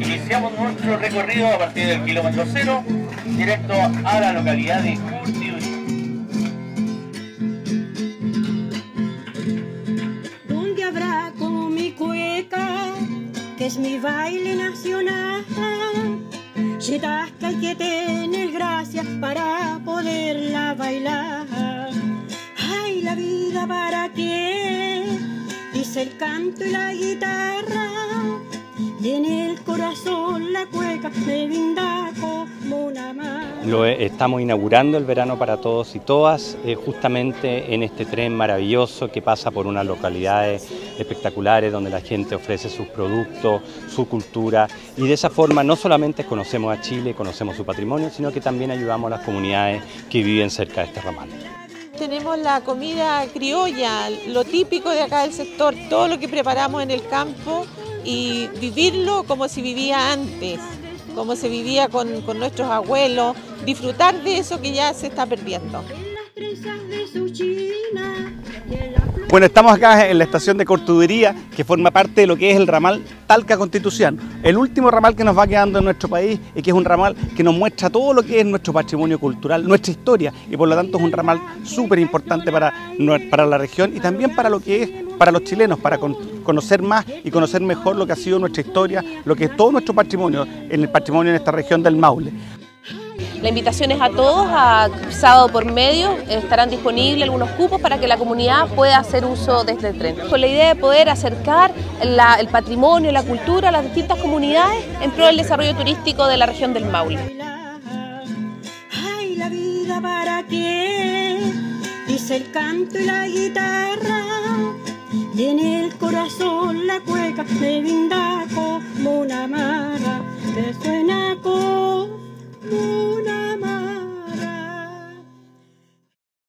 Iniciamos nuestro recorrido a partir del kilómetro cero, directo a la localidad de Curtiduría. ¿Dónde habrá como mi cueca, que es mi baile nacional? Chetas que hay que tener gracias para poderla bailar. Vida para qué, dice el canto y la guitarra. Y en el corazón la cueca brinda como. Lo e- estamos inaugurando el verano para todos y todas, eh, justamente en este tren maravilloso que pasa por unas localidades espectaculares donde la gente ofrece sus productos, su cultura y de esa forma no solamente conocemos a Chile, conocemos su patrimonio, sino que también ayudamos a las comunidades que viven cerca de este ramal. Tenemos la comida criolla, lo típico de acá del sector, todo lo que preparamos en el campo y vivirlo como si vivía antes, como se vivía con, con nuestros abuelos, disfrutar de eso que ya se está perdiendo. Bueno, estamos acá en la estación de Cortudería, que forma parte de lo que es el ramal Talca Constitución, el último ramal que nos va quedando en nuestro país y que es un ramal que nos muestra todo lo que es nuestro patrimonio cultural, nuestra historia, y por lo tanto es un ramal súper importante para, para la región y también para lo que es para los chilenos, para con- conocer más y conocer mejor lo que ha sido nuestra historia, lo que es todo nuestro patrimonio, en el patrimonio en esta región del Maule. La invitación es a todos, a sábado por medio, estarán disponibles algunos cupos para que la comunidad pueda hacer uso de este tren. Con la idea de poder acercar el patrimonio, la cultura las distintas comunidades en pro del desarrollo turístico de la región del Maule. Ay, la vida para qué, dice el canto y la guitarra. El corazón la cueca me brinda como una